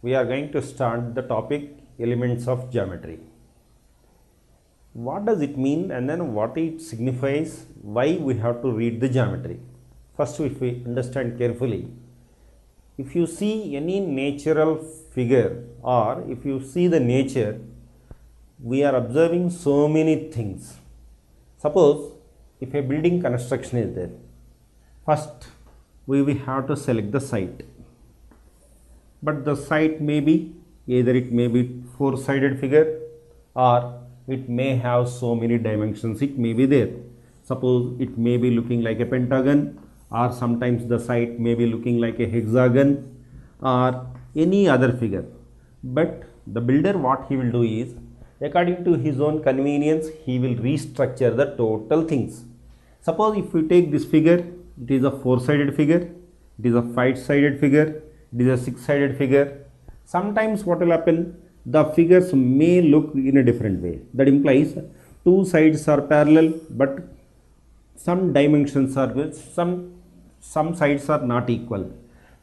we are going to start the topic elements of geometry. What does it mean and then what it signifies, why we have to read the geometry. First, if we understand carefully, if you see any natural figure or if you see the nature, we are observing so many things. Suppose if a building construction is there, first we will have to select the site but the site may be either it may be four sided figure or it may have so many dimensions it may be there. Suppose it may be looking like a pentagon or sometimes the site may be looking like a hexagon or any other figure. But the builder what he will do is according to his own convenience he will restructure the total things. Suppose if we take this figure it is a four sided figure it is a five sided figure it is a six sided figure. Sometimes what will happen the figures may look in a different way. That implies two sides are parallel but some dimensions are some some sides are not equal.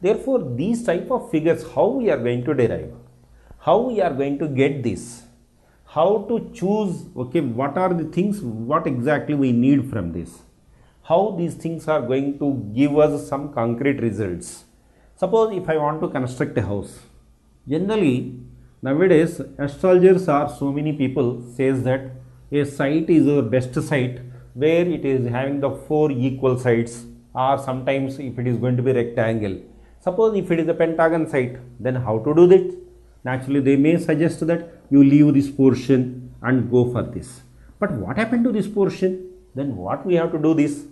Therefore these type of figures how we are going to derive? How we are going to get this? How to choose okay what are the things what exactly we need from this? How these things are going to give us some concrete results Suppose if I want to construct a house, generally nowadays astrologers or so many people says that a site is the best site where it is having the four equal sides or sometimes if it is going to be rectangle. Suppose if it is a pentagon site, then how to do that? Naturally, they may suggest that you leave this portion and go for this. But what happened to this portion? Then what we have to do this?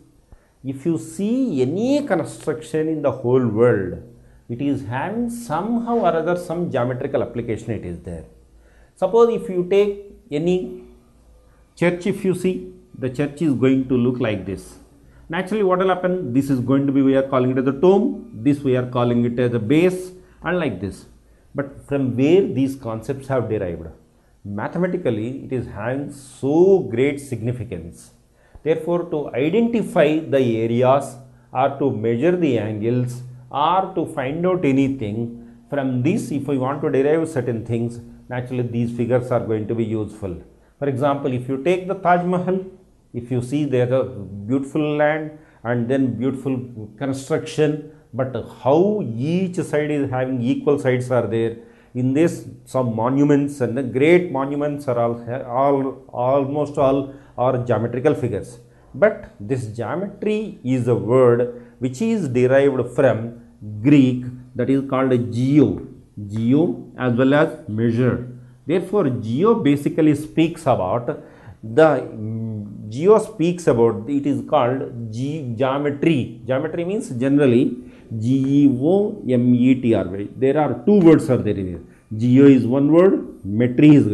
If you see any construction in the whole world, it is having somehow or other some geometrical application it is there. Suppose if you take any church if you see the church is going to look like this. Naturally what will happen this is going to be we are calling it as a tomb this we are calling it as a base and like this. But from where these concepts have derived? Mathematically it is having so great significance. Therefore to identify the areas or to measure the angles or to find out anything from this if we want to derive certain things naturally these figures are going to be useful. For example, if you take the Taj Mahal, if you see there a beautiful land and then beautiful construction, but how each side is having equal sides are there. In this, some monuments and the great monuments are all, all almost all are geometrical figures. But this geometry is a word which is derived from Greek that is called geo, geo as well as measure. Therefore, geo basically speaks about the geo speaks about it is called ge geometry. Geometry means generally G E O M E T R. There are two words are there. Geo is one word, metry is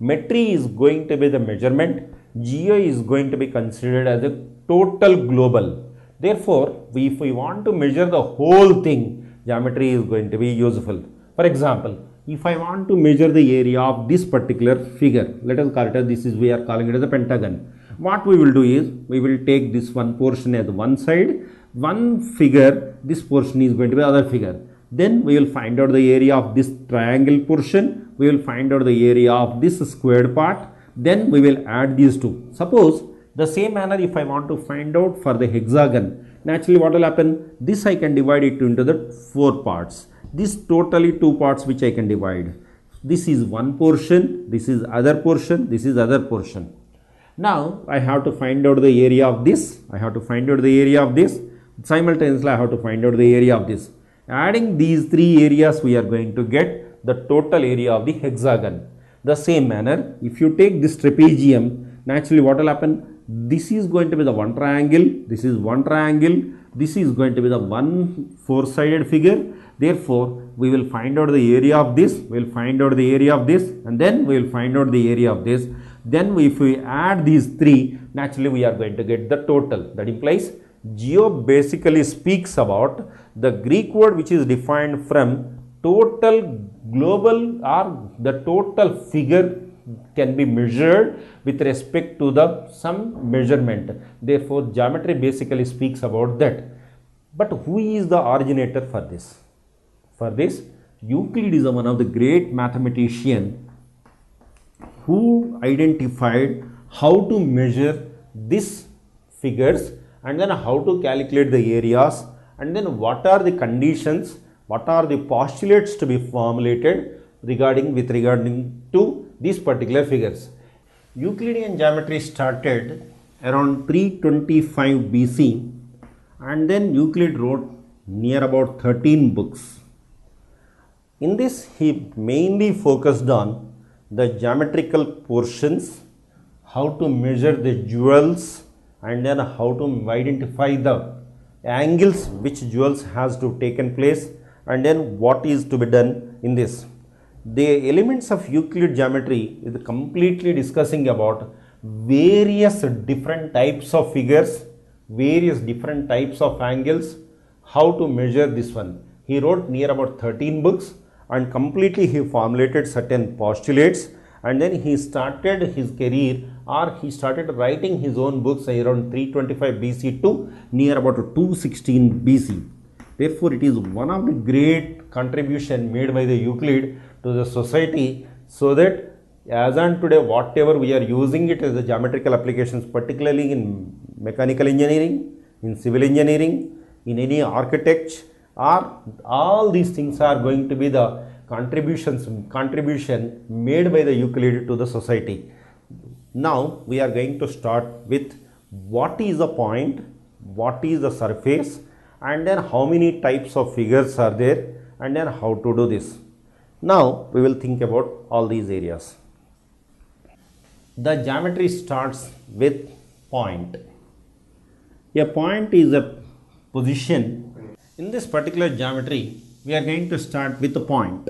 metry is going to be the measurement. Geo is going to be considered as a total global Therefore, we, if we want to measure the whole thing, geometry is going to be useful. For example, if I want to measure the area of this particular figure, let us call it as this is we are calling it as a pentagon. What we will do is we will take this one portion as one side, one figure, this portion is going to be other figure. Then we will find out the area of this triangle portion, we will find out the area of this squared part, then we will add these two. Suppose the same manner if I want to find out for the hexagon, naturally what will happen? This I can divide it into the four parts. This totally two parts which I can divide. This is one portion, this is other portion, this is other portion. Now I have to find out the area of this, I have to find out the area of this, simultaneously I have to find out the area of this. Adding these three areas we are going to get the total area of the hexagon. The same manner, if you take this trapezium, naturally what will happen? This is going to be the one triangle. This is one triangle. This is going to be the one four sided figure. Therefore we will find out the area of this. We will find out the area of this. And then we will find out the area of this. Then if we add these three naturally we are going to get the total. That implies geo basically speaks about the greek word which is defined from total global or the total figure can be measured with respect to the some measurement. Therefore, geometry basically speaks about that. But who is the originator for this? For this, Euclid is one of the great mathematician who identified how to measure these figures and then how to calculate the areas and then what are the conditions what are the postulates to be formulated regarding with regarding to these particular figures euclidean geometry started around 325 bc and then euclid wrote near about 13 books in this he mainly focused on the geometrical portions, how to measure the jewels and then how to identify the angles which jewels has to taken place and then what is to be done in this. The elements of Euclid geometry is completely discussing about various different types of figures, various different types of angles, how to measure this one. He wrote near about 13 books and completely he formulated certain postulates and then he started his career or he started writing his own books around 325 BC to near about 216 BC. Therefore, it is one of the great contribution made by the Euclid to the society so that as on today whatever we are using it as a geometrical applications particularly in mechanical engineering, in civil engineering, in any architecture or all these things are going to be the contributions contribution made by the Euclid to the society. Now we are going to start with what is the point, what is the surface and then how many types of figures are there and then how to do this. Now we will think about all these areas. The geometry starts with point. A point is a position in this particular geometry, we are going to start with a point.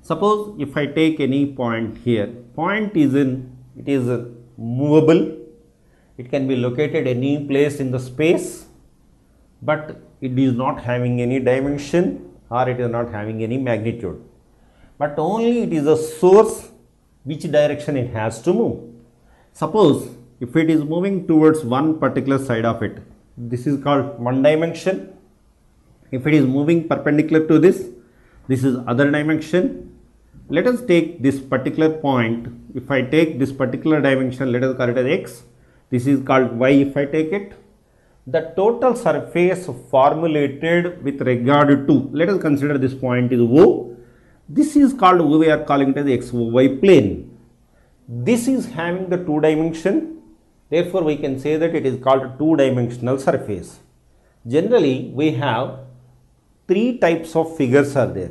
Suppose if I take any point here, point is in, it is movable, it can be located any place in the space, but it is not having any dimension or it is not having any magnitude. But only it is a source which direction it has to move. Suppose if it is moving towards one particular side of it this is called one dimension. If it is moving perpendicular to this this is other dimension. Let us take this particular point. If I take this particular dimension let us call it as x. This is called y if I take it the total surface formulated with regard to let us consider this point is O this is called we are calling it as xy plane this is having the two dimension Therefore, we can say that it is called two-dimensional surface. Generally, we have three types of figures are there.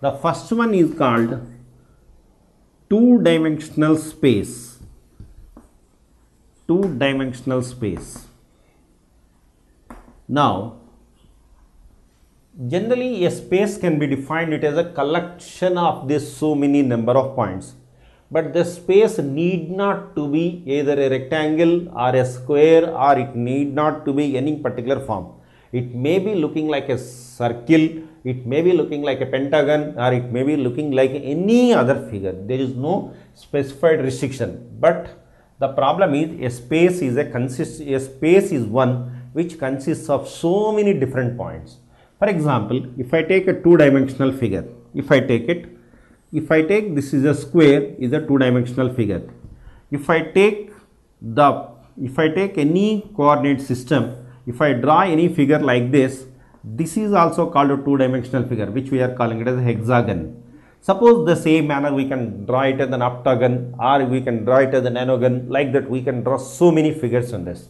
The first one is called two-dimensional space. Two-dimensional space. Now, generally a space can be defined it as a collection of this so many number of points but the space need not to be either a rectangle or a square or it need not to be any particular form. It may be looking like a circle, it may be looking like a pentagon or it may be looking like any other figure. There is no specified restriction. But the problem is a space is a consist a space is one which consists of so many different points. For example, if I take a two dimensional figure, if I take it if I take this is a square is a two dimensional figure. If I take the if I take any coordinate system if I draw any figure like this this is also called a two dimensional figure which we are calling it as a hexagon. Suppose the same manner we can draw it as an octagon or we can draw it as an anagon like that we can draw so many figures on this